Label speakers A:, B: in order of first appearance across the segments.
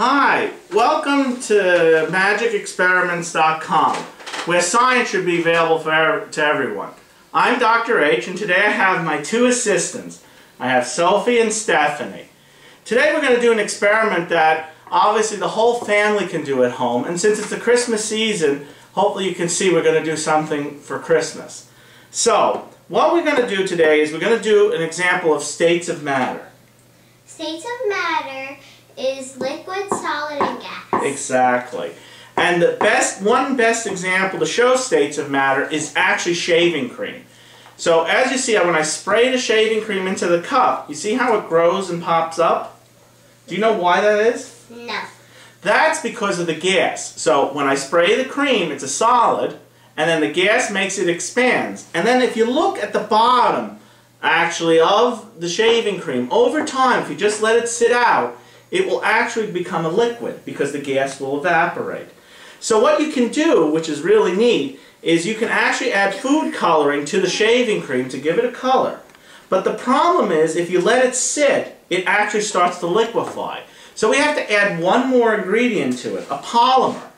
A: Hi, welcome to magicexperiments.com, where science should be available for, to everyone. I'm Dr. H, and today I have my two assistants. I have Sophie and Stephanie. Today we're going to do an experiment that obviously the whole family can do at home, and since it's the Christmas season, hopefully you can see we're going to do something for Christmas. So, what we're going to do today is we're going to do an example of states of matter.
B: States of matter is liquid, solid, and gas.
A: Exactly. And the best, one best example to show states of matter is actually shaving cream. So as you see, when I spray the shaving cream into the cup, you see how it grows and pops up? Do you know why that is?
B: No.
A: That's because of the gas. So when I spray the cream, it's a solid, and then the gas makes it expands. And then if you look at the bottom, actually, of the shaving cream, over time, if you just let it sit out, it will actually become a liquid because the gas will evaporate. So what you can do, which is really neat, is you can actually add food coloring to the shaving cream to give it a color. But the problem is, if you let it sit, it actually starts to liquefy. So we have to add one more ingredient to it, a polymer.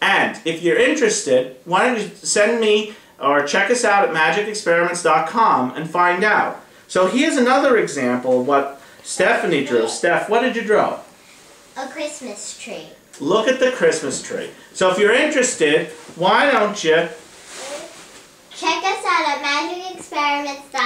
A: And if you're interested, why don't you send me or check us out at magicexperiments.com and find out. So here's another example of what Stephanie drew. Steph, what did you draw?
B: A Christmas tree.
A: Look at the Christmas tree. So if you're interested, why don't you
B: Check us out at magicexperiments.com.